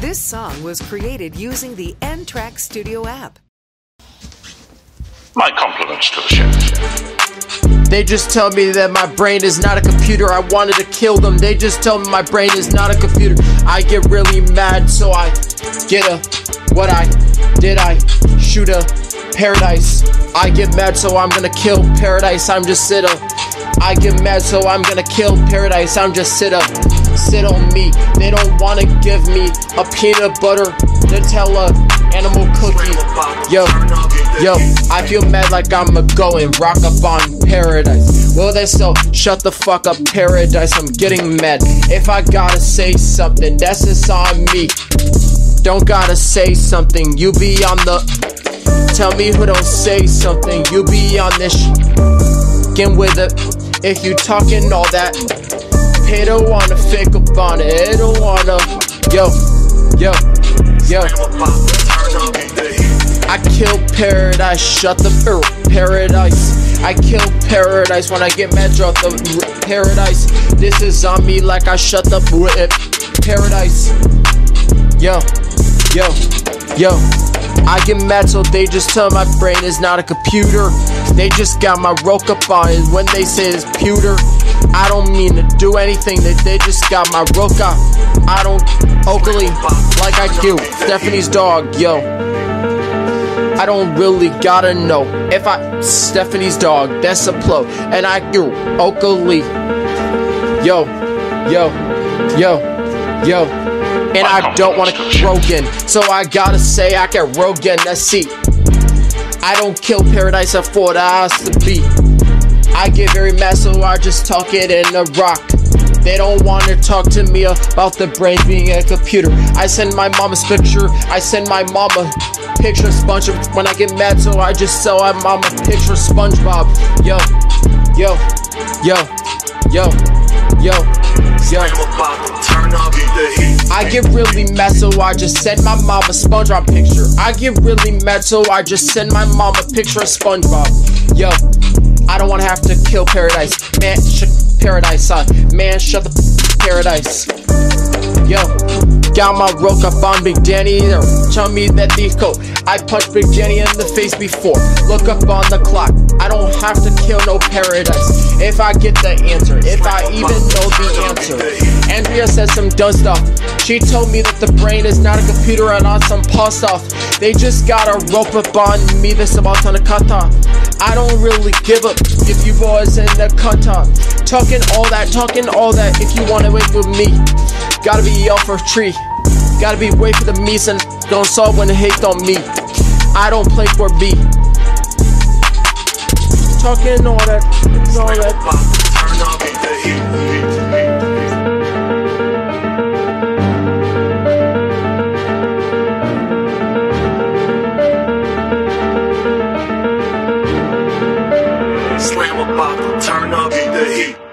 This song was created using the N Track Studio app. My compliments to the chef. They just tell me that my brain is not a computer. I wanted to kill them. They just tell me my brain is not a computer. I get really mad, so I get a what I did. I shoot a paradise. I get mad, so I'm gonna kill paradise. I'm just sit up. I get mad, so I'm gonna kill paradise. I'm just sit up, sit on me. They don't wanna give me a peanut butter Nutella animal cookie. Yo, yo, I feel mad like I'm a going rock up on paradise. Well, they still shut the fuck up, paradise. I'm getting mad. If I gotta say something, that's just on me. Don't gotta say something, you be on the. Tell me who don't say something, you be on this. Sh- with it. If you talking all that, they don't wanna fake up on it. They don't wanna. Yo, yo, yo. I kill paradise, shut the er, paradise. I kill paradise when I get mad, drop the paradise. This is on me like I shut the r- paradise. Yo, yo, yo. I get mad so they just tell my brain is not a computer. They just got my roke up on it when they say it's pewter. I don't mean to do anything, they, they just got my roca. I don't Oakley like I do. Stephanie's dog, yo. I don't really gotta know if I Stephanie's dog, that's a plug. And I do Oakley. Yo, yo, yo, yo. And I don't wanna Rogan, so I gotta say I can Rogan, let's see. I don't kill paradise, I thought I has to be. I get very mad, so I just talk it in a rock. They don't want to talk to me about the brain being a computer. I send my mama's picture. I send my mama picture SpongeBob when I get mad, so I just sell my mama picture SpongeBob. Yo, yo, yo, yo, yo, yo. I get really so I just send my mom a SpongeBob picture. I get really so I just send my mom a picture of SpongeBob. Yo, I don't wanna have to kill Paradise. Man, sh- Paradise, son. Man, shut the Paradise. Yo, got my roke up on Big Danny. Uh, They're telling me that these coat. I punched Big Danny in the face before. Look up on the clock. I don't have to kill no paradise. If I get the answer, if I even know the answer. Andrea said some dumb stuff. She told me that the brain is not a computer and on some paw stuff. They just got a rope up on me. This about kata. I don't really give up if you boys in the kata. Talking all that, talking all that. If you wanna wait with me. Gotta be off a tree. Gotta be wait for the meats and don't solve when the hate on me. I don't play for B. Talking all that, all that. About to turn up the heat.